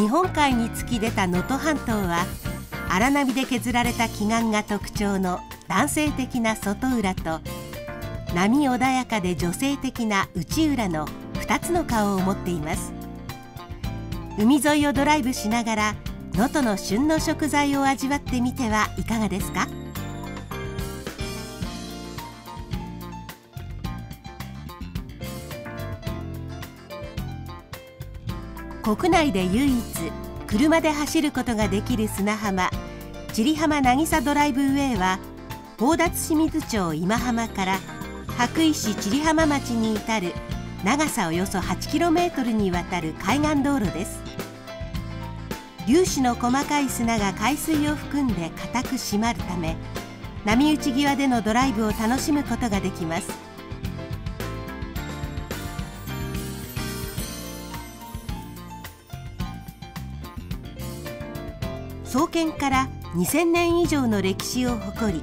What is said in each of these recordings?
日本海に突き出た能登半島は荒波で削られた奇岩が特徴の男性的な外浦と波穏やかで女性的な内浦の2つの顔を持っています。海沿いをドライブしながら能登の旬の食材を味わってみてはいかがですか？国内で唯一車で走ることができる砂浜千里浜渚ドライブウェイは宝達清水町今浜から羽咋市千里浜町に至る長さおよそ 8km にわたる海岸道路です。粒子の細かい砂が海水を含んで固く締まるため波打ち際でのドライブを楽しむことができます。創建から2000年以上の歴史を誇り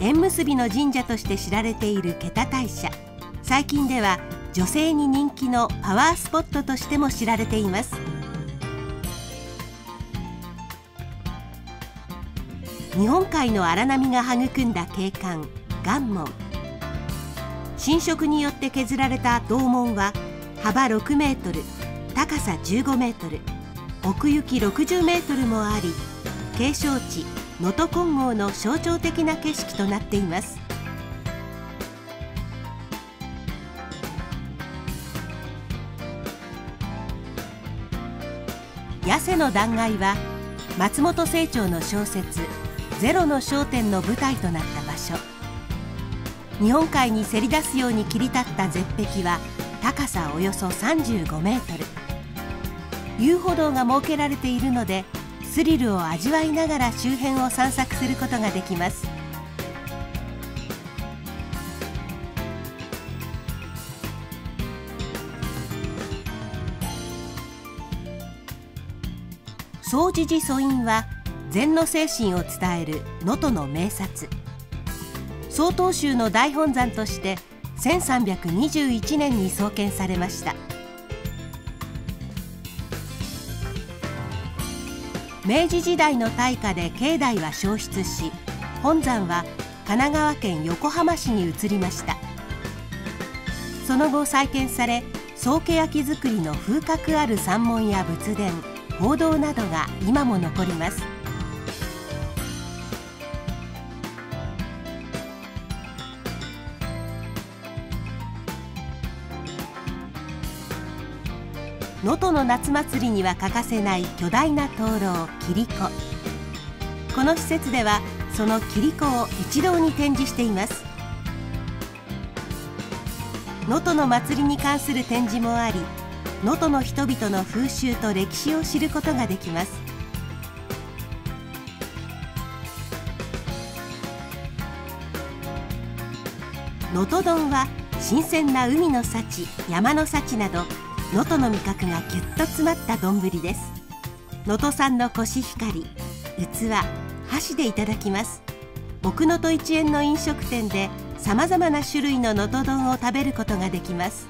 縁結びの神社として知られている桁大社。最近では女性に人気のパワースポットとしても知られています。日本海の荒波が育んだ景観岩門。浸食によって削られた銅門は幅6メートル高さ15メートル奥行き60メートルもあり景勝地能登金剛の象徴的な景色となっています。八瀬の断崖は松本清張の小説「ゼロの焦点」の舞台となった場所。日本海にせり出すように切り立った絶壁は高さおよそ35メートル。遊歩道が設けられているのでスリルを味わいながら周辺を散策することができます。総持寺祖院は禅の精神を伝える能登の名刹。曹洞宗の大本山として1321年に創建されました。明治時代の大火で境内は焼失し本山は神奈川県横浜市に移りました。その後再建され宗家焼造りの風格ある山門や仏殿報道などが今も残ります。能登の夏祭りには欠かせない巨大な灯籠キリコこの施設ではそのキリコを一堂に展示しています。能登の祭りに関する展示もあり能登の人々の風習と歴史を知ることができます。能登丼は新鮮な海の幸山の幸など能登の味覚がぎゅっと詰まった丼です。能登産のコシヒカリ器箸でいただきます。奥能登一円の飲食店でさまざまな種類の能登丼を食べることができます。